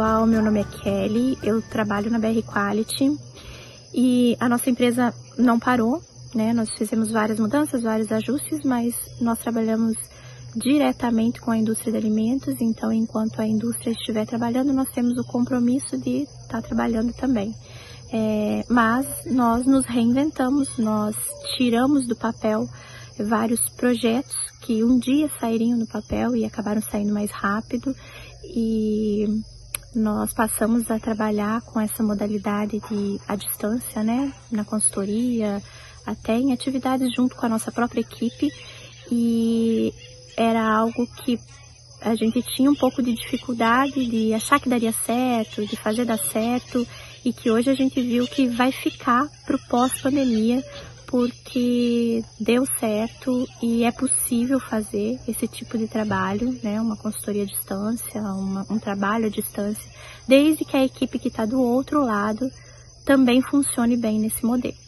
Pessoal, meu nome é Kelly, eu trabalho na BR Quality e a nossa empresa não parou, né? Nós fizemos várias mudanças, vários ajustes, mas nós trabalhamos diretamente com a indústria de alimentos, então enquanto a indústria estiver trabalhando, nós temos o compromisso de estar tá trabalhando também. É, mas nós nos reinventamos, nós tiramos do papel vários projetos que um dia sairiam no papel e acabaram saindo mais rápido e nós passamos a trabalhar com essa modalidade de à distância, né, na consultoria, até em atividades junto com a nossa própria equipe. E era algo que a gente tinha um pouco de dificuldade de achar que daria certo, de fazer dar certo e que hoje a gente viu que vai ficar para o pós-pandemia porque deu certo e é possível fazer esse tipo de trabalho, né? Uma consultoria à distância, uma, um trabalho à distância, desde que a equipe que está do outro lado também funcione bem nesse modelo.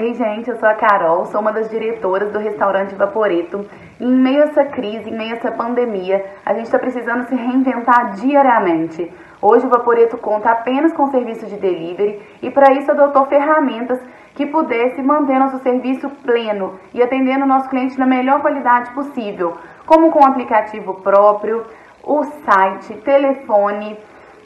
Ei, gente, eu sou a Carol, sou uma das diretoras do restaurante Vaporeto. E em meio a essa crise, em meio a essa pandemia, a gente está precisando se reinventar diariamente. Hoje o Vaporeto conta apenas com serviço de delivery e para isso adotou ferramentas que pudesse manter nosso serviço pleno e atendendo o nosso cliente na melhor qualidade possível, como com o aplicativo próprio, o site, telefone,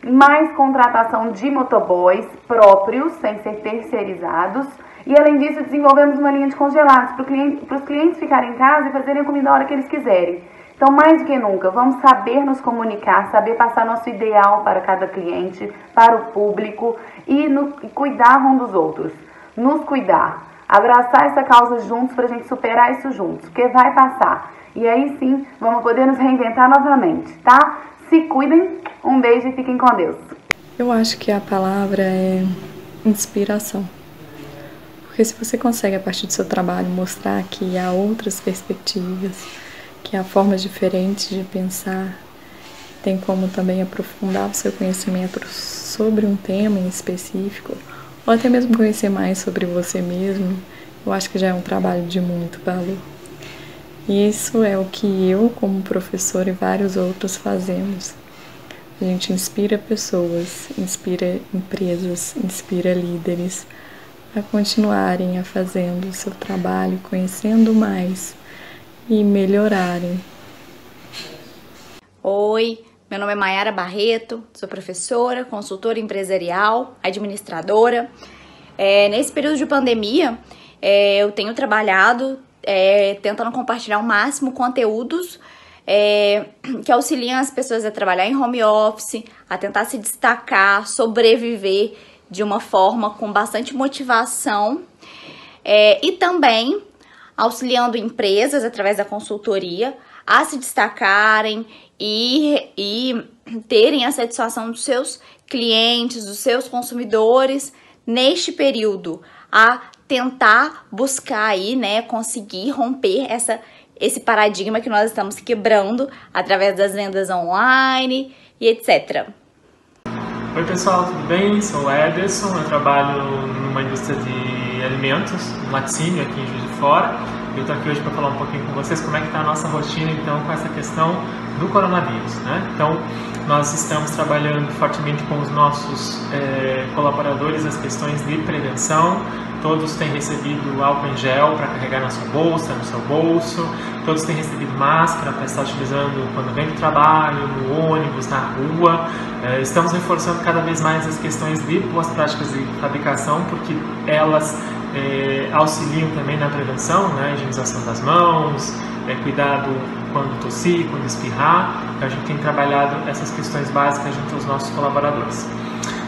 mais contratação de motoboys próprios, sem ser terceirizados. E além disso, desenvolvemos uma linha de congelados para cliente, os clientes ficarem em casa e fazerem comida a hora que eles quiserem. Então, mais do que nunca, vamos saber nos comunicar, saber passar nosso ideal para cada cliente, para o público e, no, e cuidar um dos outros nos cuidar, abraçar essa causa juntos para a gente superar isso juntos, porque vai passar. E aí sim, vamos poder nos reinventar novamente, tá? Se cuidem, um beijo e fiquem com Deus. Eu acho que a palavra é inspiração. Porque se você consegue, a partir do seu trabalho, mostrar que há outras perspectivas, que há formas diferentes de pensar, tem como também aprofundar o seu conhecimento sobre um tema em específico, ou até mesmo conhecer mais sobre você mesmo, eu acho que já é um trabalho de muito valor. E isso é o que eu, como professor e vários outros fazemos. A gente inspira pessoas, inspira empresas, inspira líderes a continuarem a fazendo o seu trabalho, conhecendo mais e melhorarem. Oi, meu nome é Mayara Barreto, sou professora, consultora empresarial, administradora. É, nesse período de pandemia, é, eu tenho trabalhado é, tentando compartilhar ao máximo conteúdos é, que auxiliam as pessoas a trabalhar em home office, a tentar se destacar, sobreviver de uma forma com bastante motivação é, e também auxiliando empresas através da consultoria a se destacarem e, e terem a satisfação dos seus clientes, dos seus consumidores neste período, a tentar buscar aí, né, conseguir romper essa esse paradigma que nós estamos quebrando através das vendas online e etc. Oi pessoal, tudo bem? Sou o Ederson, eu trabalho numa indústria de alimentos, um laticínio aqui em Juiz de Fora. Eu estou aqui hoje para falar um pouquinho com vocês como é que está a nossa rotina então com essa questão do coronavírus. Né? Então, nós estamos trabalhando fortemente com os nossos é, colaboradores as questões de prevenção. Todos têm recebido álcool em gel para carregar na sua bolsa, no seu bolso. Todos têm recebido máscara para estar utilizando quando vem do trabalho, no ônibus, na rua. É, estamos reforçando cada vez mais as questões de boas práticas de fabricação, porque elas é, auxiliam também na prevenção, né? higienização das mãos, é, cuidado quando tossir, quando espirrar. Então, a gente tem trabalhado essas questões básicas junto aos nossos colaboradores.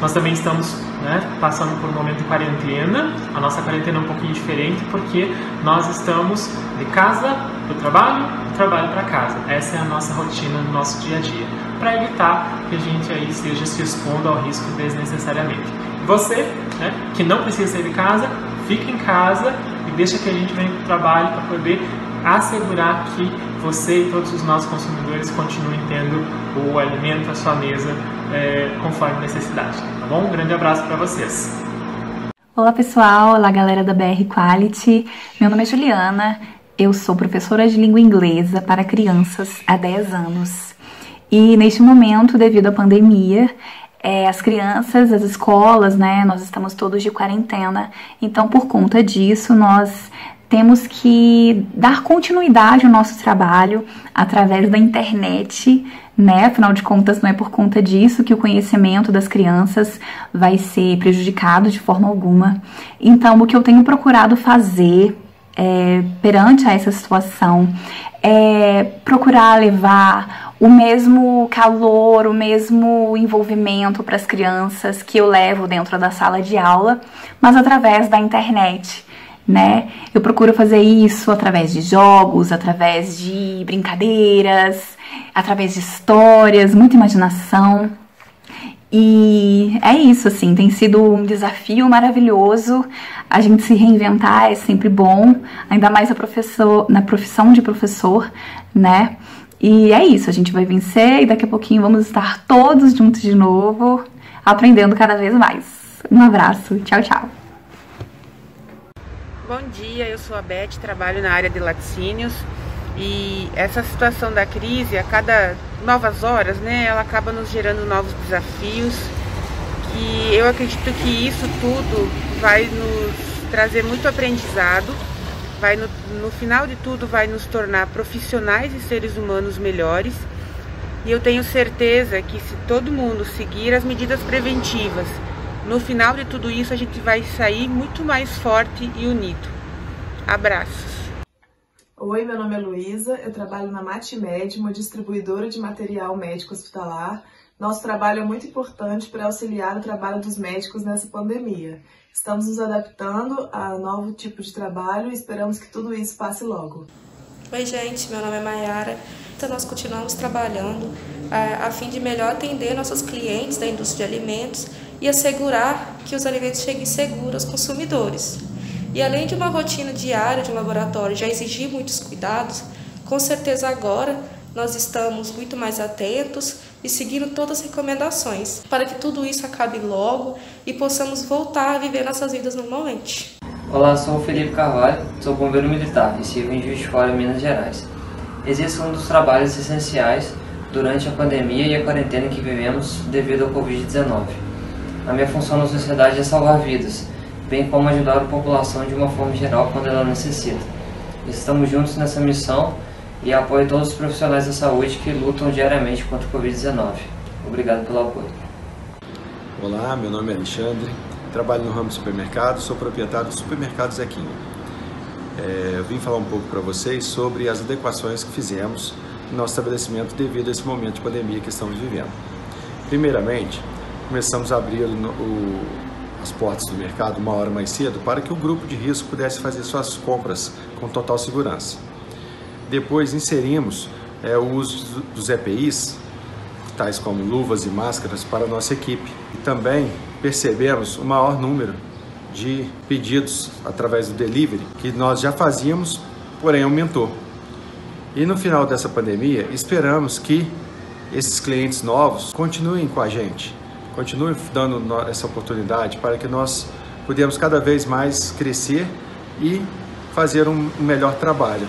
Nós também estamos né, passando por um momento de quarentena. A nossa quarentena é um pouquinho diferente porque nós estamos de casa para o trabalho, do trabalho para casa. Essa é a nossa rotina no nosso dia a dia, para evitar que a gente aí esteja se expondo ao risco desnecessariamente. Você, né, que não precisa sair de casa, fique em casa e deixa que a gente venha para o trabalho para poder assegurar que você e todos os nossos consumidores continuem tendo o alimento à sua mesa é, conforme necessidade. Tá bom? Um grande abraço para vocês. Olá pessoal, olá galera da BR Quality. Meu nome é Juliana, eu sou professora de língua inglesa para crianças há 10 anos. E neste momento, devido à pandemia, é, as crianças, as escolas, né, nós estamos todos de quarentena, então por conta disso nós temos que dar continuidade ao nosso trabalho através da internet, né? Afinal de contas, não é por conta disso que o conhecimento das crianças vai ser prejudicado de forma alguma. Então, o que eu tenho procurado fazer é, perante a essa situação é procurar levar o mesmo calor, o mesmo envolvimento para as crianças que eu levo dentro da sala de aula, mas através da internet né? Eu procuro fazer isso através de jogos, através de brincadeiras, através de histórias, muita imaginação. E é isso, assim, tem sido um desafio maravilhoso. A gente se reinventar é sempre bom, ainda mais a professor, na profissão de professor, né? E é isso, a gente vai vencer e daqui a pouquinho vamos estar todos juntos de novo, aprendendo cada vez mais. Um abraço, tchau, tchau. Bom dia, eu sou a Beth, trabalho na área de laticínios. E essa situação da crise, a cada novas horas, né, ela acaba nos gerando novos desafios e eu acredito que isso tudo vai nos trazer muito aprendizado, vai no, no final de tudo vai nos tornar profissionais e seres humanos melhores. E eu tenho certeza que se todo mundo seguir as medidas preventivas no final de tudo isso, a gente vai sair muito mais forte e unido. Abraços. Oi, meu nome é Luísa, eu trabalho na MatMed, uma distribuidora de material médico hospitalar. Nosso trabalho é muito importante para auxiliar o trabalho dos médicos nessa pandemia. Estamos nos adaptando a novo tipo de trabalho e esperamos que tudo isso passe logo. Oi, gente, meu nome é Mayara. Então, nós continuamos trabalhando a, é, a fim de melhor atender nossos clientes da indústria de alimentos e assegurar que os alimentos cheguem seguros aos consumidores. E além de uma rotina diária de um laboratório já exigir muitos cuidados, com certeza agora nós estamos muito mais atentos e seguindo todas as recomendações para que tudo isso acabe logo e possamos voltar a viver nossas vidas normalmente. Olá, sou o Felipe Carvalho, sou bombeiro militar e sirvo em Juiz de Fora, Minas Gerais. Existe um dos trabalhos essenciais durante a pandemia e a quarentena que vivemos devido ao Covid-19. A minha função na sociedade é salvar vidas, bem como ajudar a população de uma forma geral quando ela necessita. Estamos juntos nessa missão e apoio todos os profissionais da saúde que lutam diariamente contra o Covid-19. Obrigado pelo apoio. Olá, meu nome é Alexandre, trabalho no ramo supermercado, sou proprietário do supermercado Zequinha. É, eu vim falar um pouco para vocês sobre as adequações que fizemos no nosso estabelecimento devido a esse momento de pandemia que estamos vivendo. Primeiramente, começamos a abrir o, as portas do mercado uma hora mais cedo para que o grupo de risco pudesse fazer suas compras com total segurança. Depois inserimos é, o uso dos EPIs, tais como luvas e máscaras, para a nossa equipe. E também percebemos o maior número de pedidos através do delivery, que nós já fazíamos, porém aumentou. E no final dessa pandemia, esperamos que esses clientes novos continuem com a gente, continue dando essa oportunidade para que nós podemos cada vez mais crescer e fazer um melhor trabalho.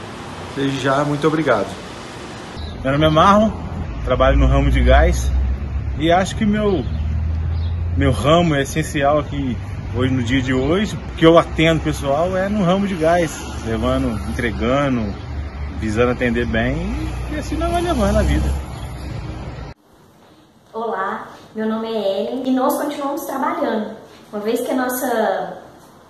Desde já, muito obrigado. Meu nome é Marlon, trabalho no ramo de gás e acho que meu, meu ramo é essencial aqui hoje no dia de hoje, que eu atendo pessoal é no ramo de gás, levando, entregando, visando atender bem e assim nós vai levando a vida. Olá, meu nome é Ellen e nós continuamos trabalhando, uma vez que a nossa,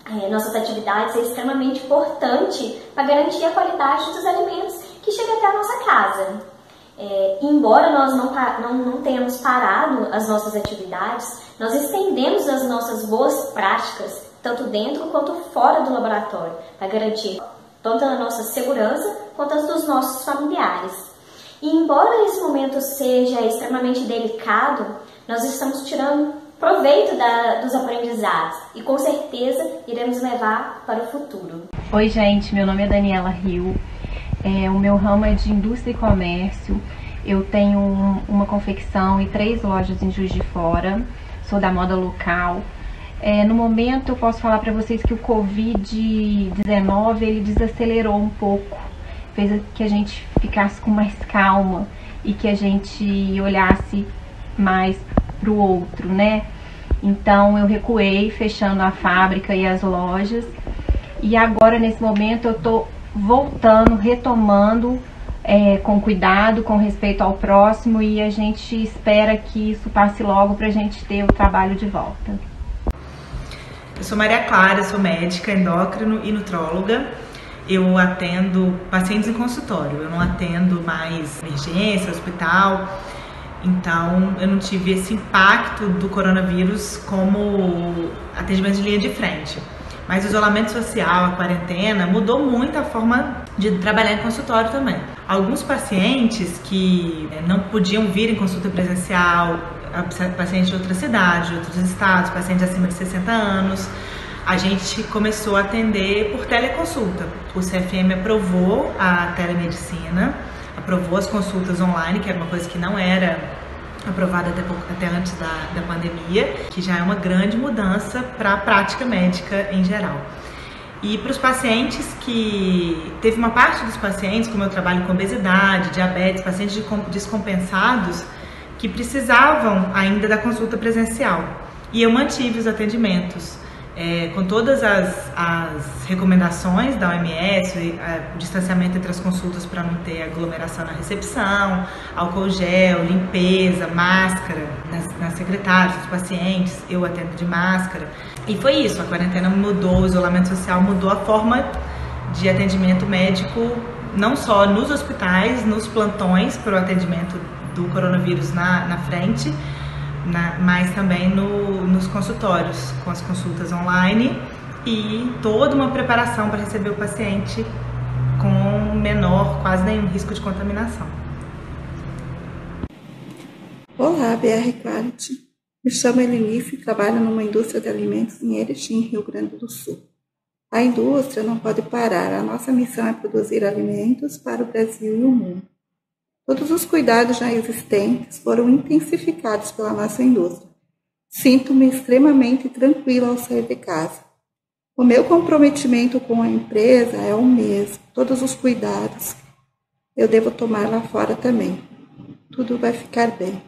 é, nossas atividades é extremamente importante para garantir a qualidade dos alimentos que chegam até a nossa casa. É, embora nós não, não, não tenhamos parado as nossas atividades, nós estendemos as nossas boas práticas, tanto dentro quanto fora do laboratório, para garantir tanto a nossa segurança quanto as dos nossos familiares. E embora esse momento seja extremamente delicado, nós estamos tirando proveito da, dos aprendizados e com certeza iremos levar para o futuro. Oi, gente, meu nome é Daniela Rio. É, o meu ramo é de indústria e comércio. Eu tenho um, uma confecção e três lojas em Juiz de Fora. Sou da moda local. É, no momento, eu posso falar para vocês que o Covid-19 ele desacelerou um pouco fez que a gente ficasse com mais calma e que a gente olhasse mais para o outro, né? Então eu recuei, fechando a fábrica e as lojas. E agora, nesse momento, eu tô voltando, retomando é, com cuidado, com respeito ao próximo e a gente espera que isso passe logo para a gente ter o trabalho de volta. Eu sou Maria Clara, sou médica, endócrino e nutróloga. Eu atendo pacientes em consultório, eu não atendo mais emergência, hospital. Então, eu não tive esse impacto do coronavírus como atendimento de linha de frente. Mas o isolamento social, a quarentena, mudou muito a forma de trabalhar em consultório também. Alguns pacientes que né, não podiam vir em consulta presencial, pacientes de outra cidade, de outros estados, pacientes acima de 60 anos, a gente começou a atender por teleconsulta. O CFM aprovou a telemedicina, aprovou as consultas online, que era uma coisa que não era aprovada até, até antes da, da pandemia, que já é uma grande mudança para a prática médica em geral. E para os pacientes que. Teve uma parte dos pacientes, como eu trabalho com obesidade, diabetes, pacientes descompensados, que precisavam ainda da consulta presencial. E eu mantive os atendimentos é, com todas as, as, recomendações da OMS, o distanciamento entre as consultas para não ter aglomeração na recepção, álcool gel, limpeza, máscara nas, nas secretárias, dos pacientes, eu atendo de máscara. E foi isso, a quarentena mudou, o isolamento social mudou a forma de atendimento médico, não só nos hospitais, nos plantões para o atendimento do coronavírus na, na frente, na, mas também no, nos consultórios, com as consultas online e toda uma preparação para receber o paciente com menor, quase nenhum risco de contaminação. Olá, BR Quality. Me chamo Elenice e trabalho numa indústria de alimentos em Erechim, Rio Grande do Sul. A indústria não pode parar. A nossa missão é produzir alimentos para o Brasil e o mundo. Todos os cuidados já existentes foram intensificados pela nossa indústria. Sinto-me extremamente tranquila ao sair de casa. O meu comprometimento com a empresa é o mesmo, todos os cuidados eu devo tomar lá fora também. Tudo vai ficar bem.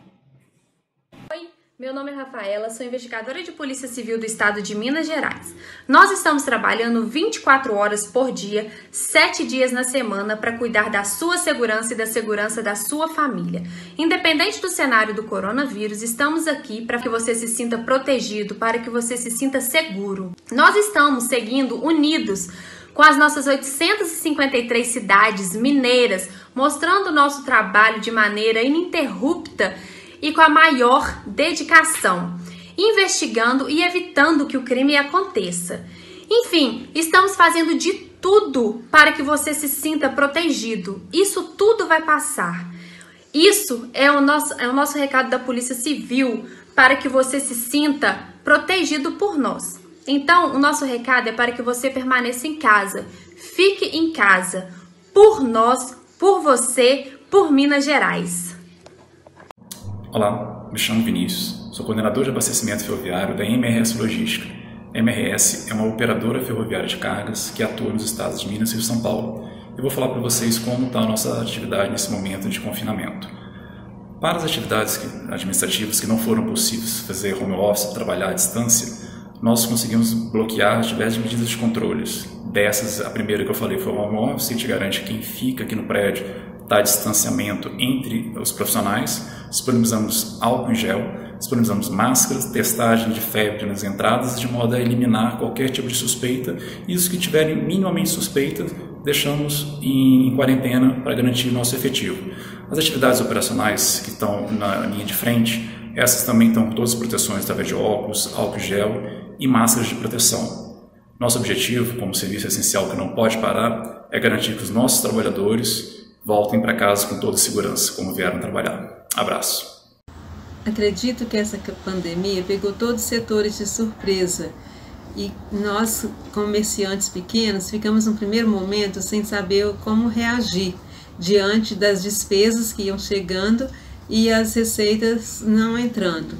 Meu nome é Rafaela, sou investigadora de Polícia Civil do Estado de Minas Gerais. Nós estamos trabalhando 24 horas por dia, 7 dias na semana, para cuidar da sua segurança e da segurança da sua família. Independente do cenário do coronavírus, estamos aqui para que você se sinta protegido, para que você se sinta seguro. Nós estamos seguindo unidos com as nossas 853 cidades mineiras, mostrando o nosso trabalho de maneira ininterrupta e com a maior dedicação, investigando e evitando que o crime aconteça. Enfim, estamos fazendo de tudo para que você se sinta protegido. Isso tudo vai passar. Isso é o nosso, é o nosso recado da Polícia Civil para que você se sinta protegido por nós. Então, o nosso recado é para que você permaneça em casa. Fique em casa. Por nós, por você, por Minas Gerais. Olá, me chamo Vinícius, sou coordenador de abastecimento ferroviário da MRS Logística. A MRS é uma operadora ferroviária de cargas que atua nos estados de Minas e São Paulo. Eu vou falar para vocês como está a nossa atividade nesse momento de confinamento. Para as atividades administrativas que não foram possíveis fazer home office, trabalhar à distância, nós conseguimos bloquear diversas medidas de controles. Dessas, a primeira que eu falei foi o home office, que te garante que quem fica aqui no prédio está distanciamento entre os profissionais disponibilizamos álcool em gel, disponibilizamos máscaras, testagem de febre nas entradas, de modo a eliminar qualquer tipo de suspeita. E os que tiverem minimamente suspeita, deixamos em quarentena para garantir nosso efetivo. As atividades operacionais que estão na linha de frente, essas também estão com todas as proteções através de óculos, álcool gel e máscaras de proteção. Nosso objetivo, como serviço essencial que não pode parar, é garantir que os nossos trabalhadores voltem para casa com toda segurança, como vieram trabalhar. Abraço. Acredito que essa pandemia pegou todos os setores de surpresa e nós, comerciantes pequenos, ficamos no primeiro momento sem saber como reagir diante das despesas que iam chegando e as receitas não entrando.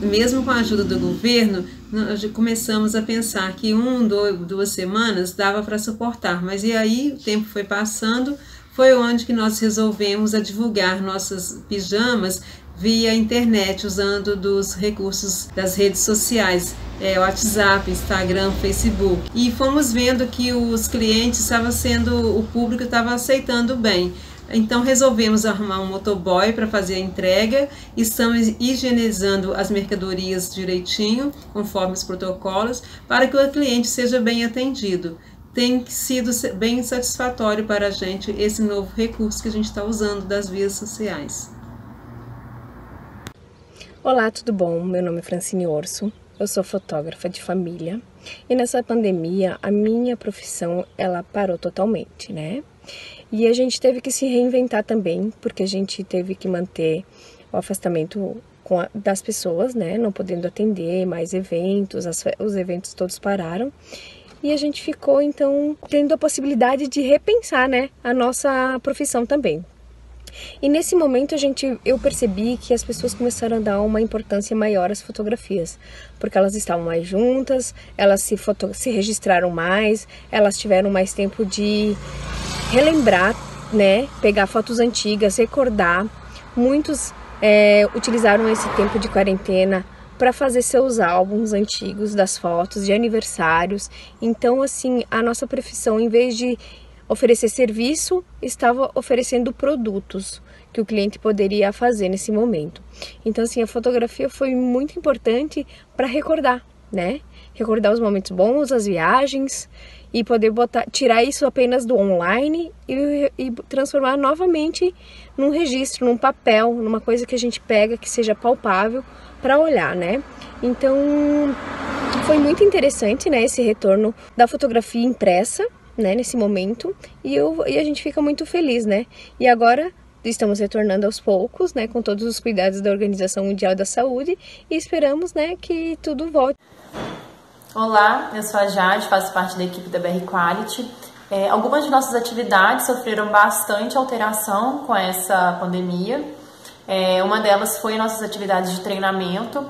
Mesmo com a ajuda do governo, nós começamos a pensar que um, duas semanas dava para suportar, mas e aí o tempo foi passando, foi onde que nós resolvemos a divulgar nossas pijamas via internet, usando dos recursos das redes sociais, é, WhatsApp, Instagram, Facebook. E fomos vendo que os clientes estavam sendo, o público estava aceitando bem. Então resolvemos arrumar um motoboy para fazer a entrega. Estamos higienizando as mercadorias direitinho, conforme os protocolos, para que o cliente seja bem atendido. Tem sido bem satisfatório para a gente esse novo recurso que a gente está usando das vias sociais. Olá, tudo bom? Meu nome é Francine Orso, eu sou fotógrafa de família e nessa pandemia a minha profissão ela parou totalmente, né? E a gente teve que se reinventar também, porque a gente teve que manter o afastamento a, das pessoas, né? Não podendo atender mais eventos, as, os eventos todos pararam. E a gente ficou então tendo a possibilidade de repensar, né, a nossa profissão também. E nesse momento a gente, eu percebi que as pessoas começaram a dar uma importância maior às fotografias, porque elas estavam mais juntas, elas se, foto, se registraram mais, elas tiveram mais tempo de relembrar, né, pegar fotos antigas, recordar. Muitos é, utilizaram esse tempo de quarentena para fazer seus álbuns antigos das fotos de aniversários. Então, assim, a nossa profissão, em vez de oferecer serviço, estava oferecendo produtos que o cliente poderia fazer nesse momento. Então, assim, a fotografia foi muito importante para recordar, né? Recordar os momentos bons, as viagens e poder botar, tirar isso apenas do online e, e transformar novamente num registro, num papel, numa coisa que a gente pega que seja palpável para olhar, né? Então, foi muito interessante, né, esse retorno da fotografia impressa né, nesse momento, e, eu, e a gente fica muito feliz, né? E agora estamos retornando aos poucos, né, com todos os cuidados da Organização Mundial da Saúde e esperamos, né, que tudo volte. Olá, eu sou a Jade, faço parte da equipe da BR Quality. É, algumas de nossas atividades sofreram bastante alteração com essa pandemia. É, uma delas foi nossas atividades de treinamento,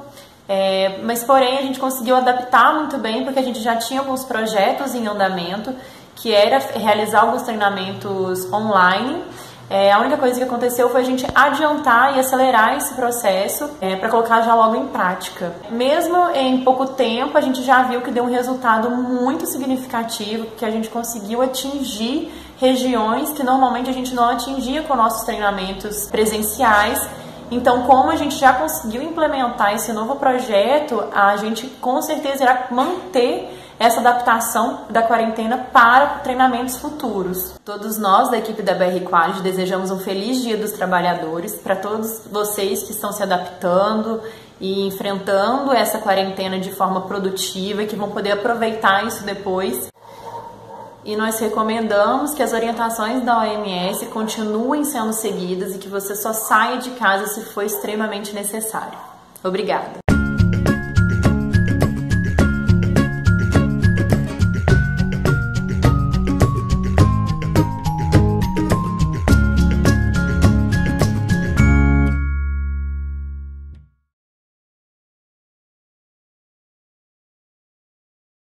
é, mas porém a gente conseguiu adaptar muito bem porque a gente já tinha alguns projetos em andamento que era realizar alguns treinamentos online. É, a única coisa que aconteceu foi a gente adiantar e acelerar esse processo é, para colocar já logo em prática. Mesmo em pouco tempo, a gente já viu que deu um resultado muito significativo, que a gente conseguiu atingir regiões que normalmente a gente não atingia com nossos treinamentos presenciais. Então, como a gente já conseguiu implementar esse novo projeto, a gente com certeza irá manter essa adaptação da quarentena para treinamentos futuros. Todos nós da equipe da BR Quality desejamos um feliz Dia dos Trabalhadores para todos vocês que estão se adaptando e enfrentando essa quarentena de forma produtiva e que vão poder aproveitar isso depois. E nós recomendamos que as orientações da OMS continuem sendo seguidas e que você só saia de casa se for extremamente necessário. Obrigada!